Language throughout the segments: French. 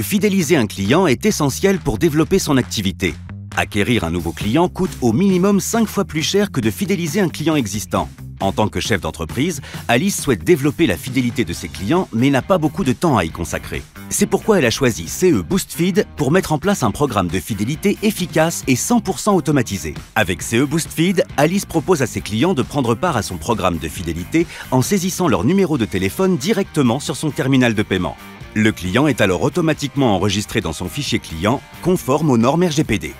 Fidéliser un client est essentiel pour développer son activité. Acquérir un nouveau client coûte au minimum 5 fois plus cher que de fidéliser un client existant. En tant que chef d'entreprise, Alice souhaite développer la fidélité de ses clients mais n'a pas beaucoup de temps à y consacrer. C'est pourquoi elle a choisi CE BoostFeed pour mettre en place un programme de fidélité efficace et 100% automatisé. Avec CE BoostFeed, Alice propose à ses clients de prendre part à son programme de fidélité en saisissant leur numéro de téléphone directement sur son terminal de paiement. Le client est alors automatiquement enregistré dans son fichier client conforme aux normes RGPD.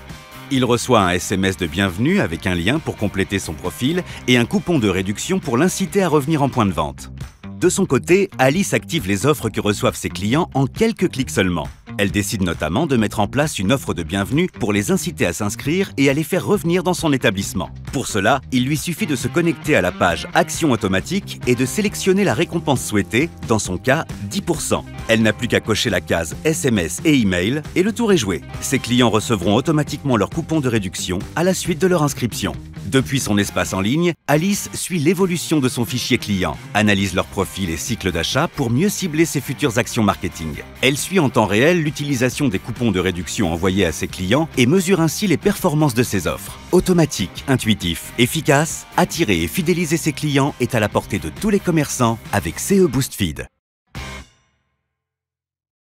Il reçoit un SMS de bienvenue avec un lien pour compléter son profil et un coupon de réduction pour l'inciter à revenir en point de vente. De son côté, Alice active les offres que reçoivent ses clients en quelques clics seulement. Elle décide notamment de mettre en place une offre de bienvenue pour les inciter à s'inscrire et à les faire revenir dans son établissement. Pour cela, il lui suffit de se connecter à la page Action automatique et de sélectionner la récompense souhaitée, dans son cas 10%. Elle n'a plus qu'à cocher la case SMS et email et le tour est joué. Ses clients recevront automatiquement leur coupon de réduction à la suite de leur inscription. Depuis son espace en ligne, Alice suit l'évolution de son fichier client, analyse leur profil et cycle d'achat pour mieux cibler ses futures actions marketing. Elle suit en temps réel l'utilisation des coupons de réduction envoyés à ses clients et mesure ainsi les performances de ses offres. Automatique, intuitif, efficace, attirer et fidéliser ses clients est à la portée de tous les commerçants avec CE Boost Feed.